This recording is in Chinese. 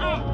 は。